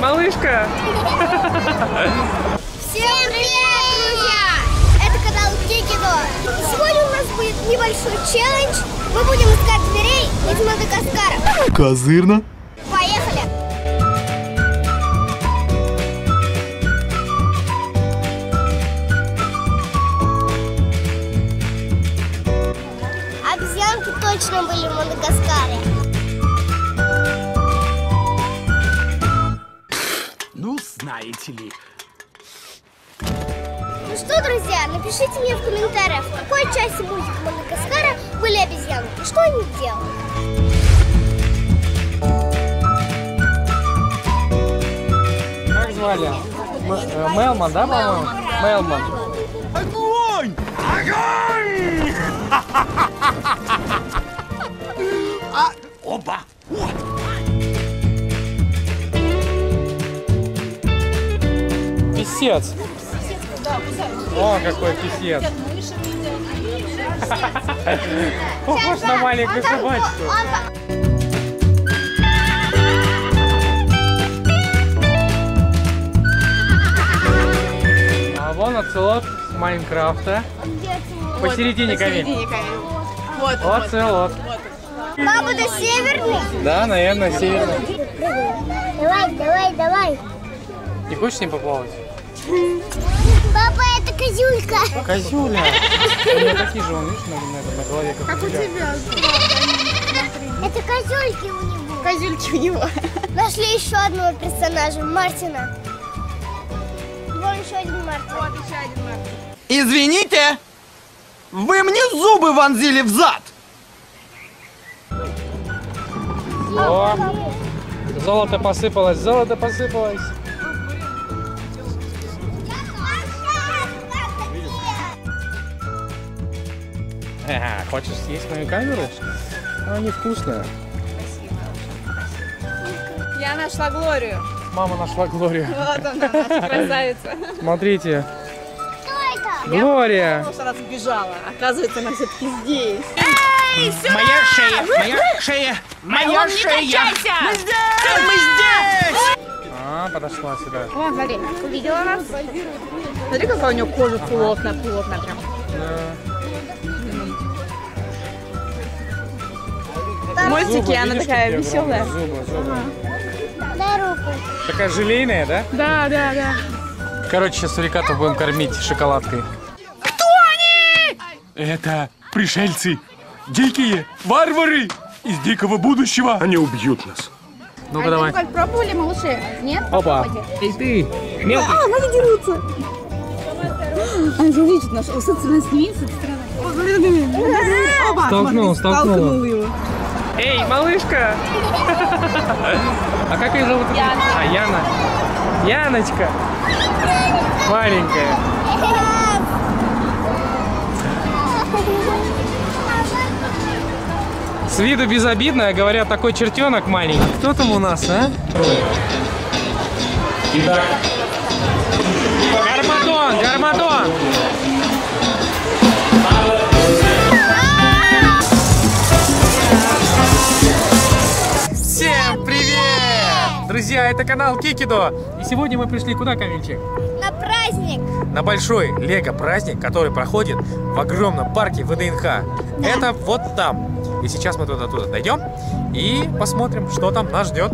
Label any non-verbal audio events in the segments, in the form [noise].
малышка! Всем привет, друзья! Это канал Кикидо. Сегодня у нас будет небольшой челлендж. Мы будем искать зверей из Мадагаскара. Козырно. Поехали! Обезьянки точно были в Мадагаскаре. Ли. Ну что, друзья, напишите мне в комментариях, в какой части мультика Мадагаскара были обезьянки и что они делали. Как звали? М- э, Мелман, да, по-моему? Мелман. Огонь! Огонь! [laughs] А, оба! Вот! Писец. О, какой писец. Похож на маленькую собачку. А вон оцелот с Майнкрафта. Посередине камин. Вот, Оцелот. Папа, да северный? Да, наверное, северный. Давай, давай, давай. Не хочешь с ним поплавать? Папа, это козюлька. Козюля. У такие же, он, видишь, на, на голове, как, Как у тебя? Это козюльки у него. Козюльки у него. Нашли еще одного персонажа, Мартина. Вон еще один Мартин. Вот еще один Мартин. Извините! Вы мне зубы вонзили в зад! О, золото посыпалось, золото посыпалось. Ага, хочешь съесть мою камеру? Она невкусная. Я нашла Глорию. Мама нашла Глорию. Вот она, наша красавица. Смотрите, Кто это? Глория. Потому что она сбежала. Оказывается, она все-таки здесь. Моя шея! Моя шея! Моя шея! Мы здесь! Мы здесь! А, подошла сюда. О, смотри, увидела нас. Смотри, какая у нее кожа плотная, плотная прям. Зубы, она такая веселая. огромные Зубы, зубы. Дай руку. Такая желейная, да? Да, да, да. Короче, сейчас сурикатов будем кормить шоколадкой. Это пришельцы! Дикие! Варвары! Из дикого будущего! Они убьют нас. Ну-ка давай. Коль, пробовали малыши? Нет? Опа. Эй ты, мелкий. А, они дерутся. Они же видят наш, с этой стороны, с этой стороны. Опа, Столкнул, смотри, столкнул. столкнул его. Эй, малышка! А как ее зовут? Яна. А, Яна. Яночка. Маленькая. С виду безобидная, говорят, такой чертенок маленький. Кто там у нас, а? Итак. Гармадон, гармадон! Друзья, это канал Кикидо. И сегодня мы пришли куда, Камильчик? На праздник. На большой лего-праздник, который проходит в огромном парке ВДНХ. Это вот там. И сейчас мы туда туда дойдем и посмотрим, что там нас ждет.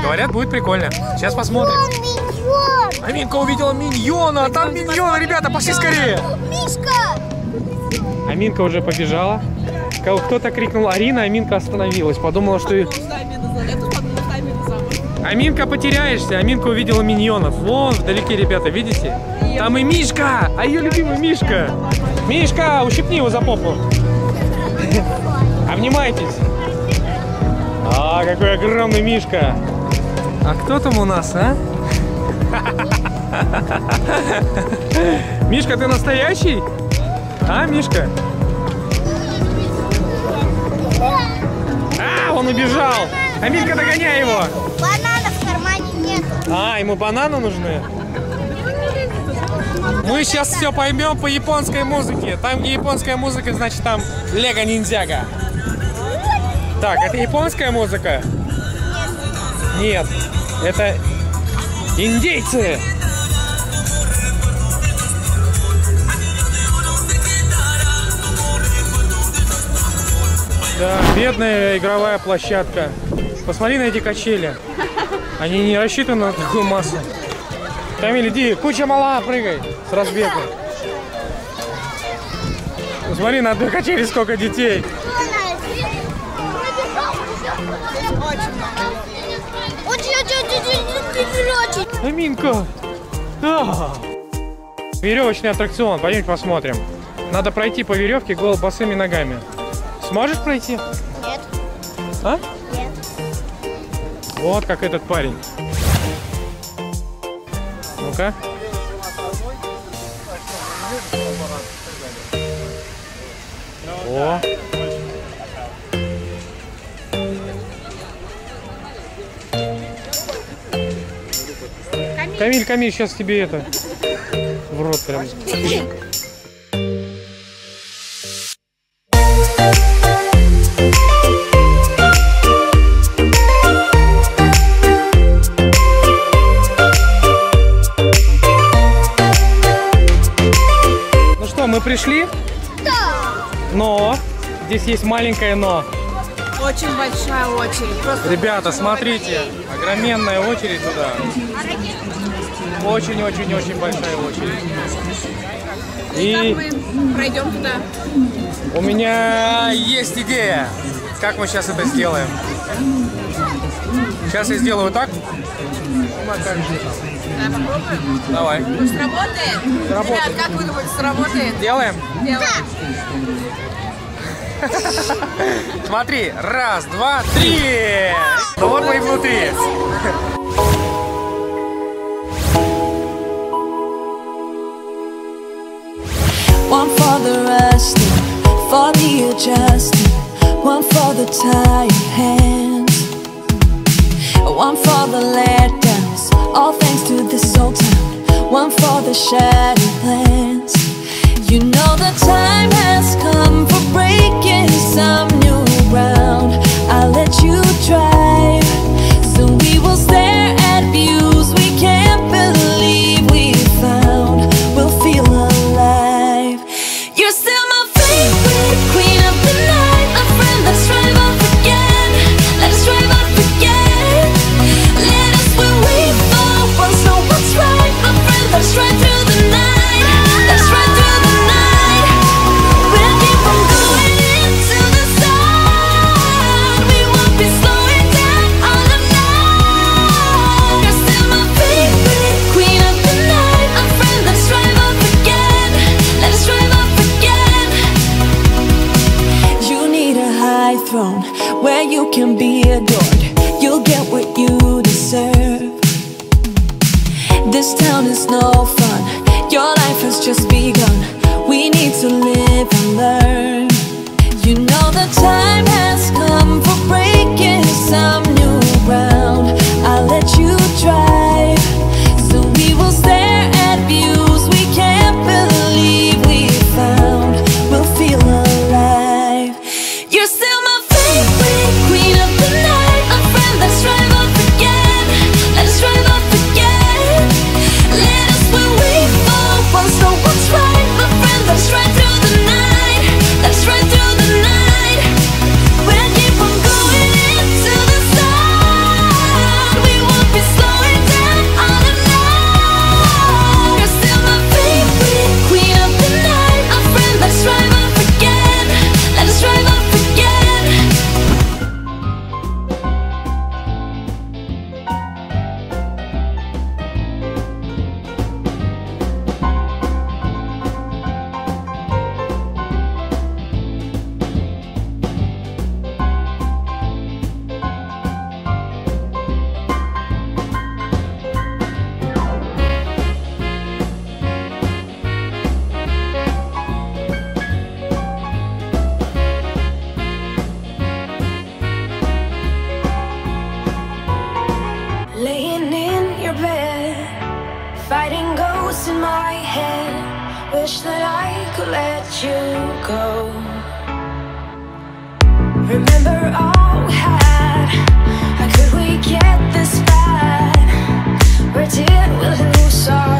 Говорят, будет прикольно. Сейчас посмотрим. Он миньон. Аминка увидела миньона, а там миньона, ребята, пошли скорее. Мишка. Аминка уже побежала. Кто-то крикнул Арина, Аминка остановилась. Подумала, что... и- Аминка, потеряешься. Аминка увидела миньонов. Вон, вдалеке, ребята, видите? Там и Мишка, а ее любимый Мишка. Мишка, ущипни его за попу. Обнимайтесь. А, какой огромный Мишка. А кто там у нас, а? Мишка, ты настоящий? А, Мишка? А, он убежал. Аминка, догоняй его. А, ему бананы нужны? Мы сейчас все поймем по японской музыке. Там, где японская музыка, значит, там Лего Ниндзяга. Так, это японская музыка? Нет. Это Индейцы! Да, бедная игровая площадка. Посмотри на эти качели. Они не рассчитаны на такую массу. Камиль, иди, куча мала, прыгай с разбега. Посмотри на одной качели сколько детей. Аминка! Да. Веревочный аттракцион, пойдемте посмотрим. Надо пройти по веревке гол босыми ногами. Сможешь пройти? Нет, А? Вот как этот парень. Ну-ка. О. Камиль, Камиль, сейчас тебе это в рот прям. Мы пришли, Да. но здесь есть маленькое но. Очень большая очередь. Просто Ребята, смотрите, огроменная очередь туда. Очень-очень-очень большая очередь. И мы пройдем туда. у меня есть идея, как мы сейчас это сделаем. Сейчас я сделаю так. Давай. Сработает? Сработает. Ребят, как вы думаете, сработает? Делаем? Делаем. [laughs] Смотри, раз, два, три. Ну вот мы и внутри. One for the resting, for the adjusting, one for the tired hands, one for the letdowns, all for the shattered plans. You know the time You'll get what you deserve. This town is no fun. Your life has just begun. We need to live and learn. You know the time has come for breaking some new ground. Fighting ghosts in my head. Wish that I could let you go. Remember all we had. How could we get this bad? Where did we lose our